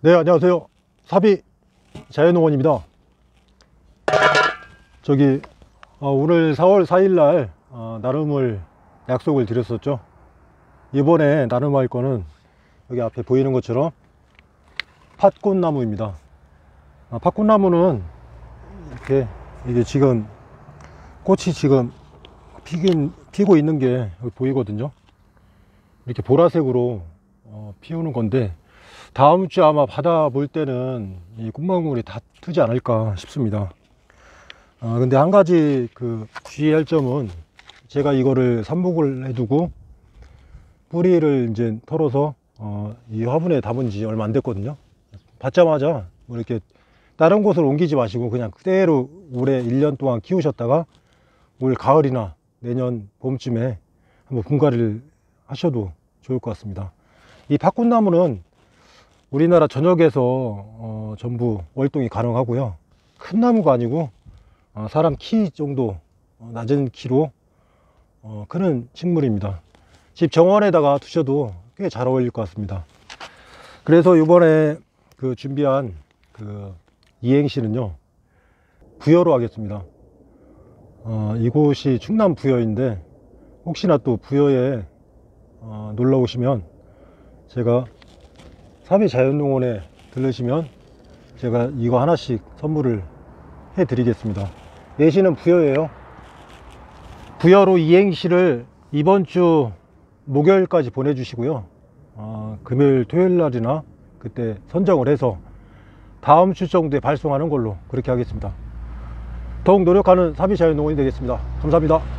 네, 안녕하세요. 사비 자연농원입니다. 저기, 어, 오늘 4월 4일 날, 어, 나름을 약속을 드렸었죠. 이번에 나름할 거는 여기 앞에 보이는 것처럼 팥꽃나무입니다. 아, 팥꽃나무는 이렇게, 이게 지금 꽃이 지금 피긴, 피고 있는 게 보이거든요. 이렇게 보라색으로 어, 피우는 건데, 다음 주 아마 받아 볼 때는 이 꽃망울이 다 트지 않을까 싶습니다. 아, 근데 한 가지 그 주의할 점은 제가 이거를 삽목을 해두고 뿌리를 이제 털어서 어, 이 화분에 담은 지 얼마 안 됐거든요. 받자마자 뭐 이렇게 다른 곳을 옮기지 마시고 그냥 그대로 올해 1년 동안 키우셨다가 올 가을이나 내년 봄쯤에 한번 분갈이를 하셔도 좋을 것 같습니다. 이 팥꽃나무는 우리나라 전역에서 어, 전부 월동이 가능하고요. 큰 나무가 아니고 어, 사람 키 정도 어, 낮은 키로 어, 크는 식물입니다. 집 정원에다가 두셔도 꽤 잘 어울릴 것 같습니다. 그래서 이번에 그 준비한 그 이행시는요 부여로 하겠습니다. 어, 이곳이 충남 부여인데 혹시나 또 부여에 어, 놀러 오시면 제가 사비 자연농원에 들르시면 제가 이거 하나씩 선물을 해 드리겠습니다. 내시는 부여예요. 부여로 이행시를 이번 주 목요일까지 보내주시고요. 어, 금요일, 토요일 날이나 그때 선정을 해서 다음 주 정도에 발송하는 걸로 그렇게 하겠습니다. 더욱 노력하는 사비 자연농원이 되겠습니다. 감사합니다.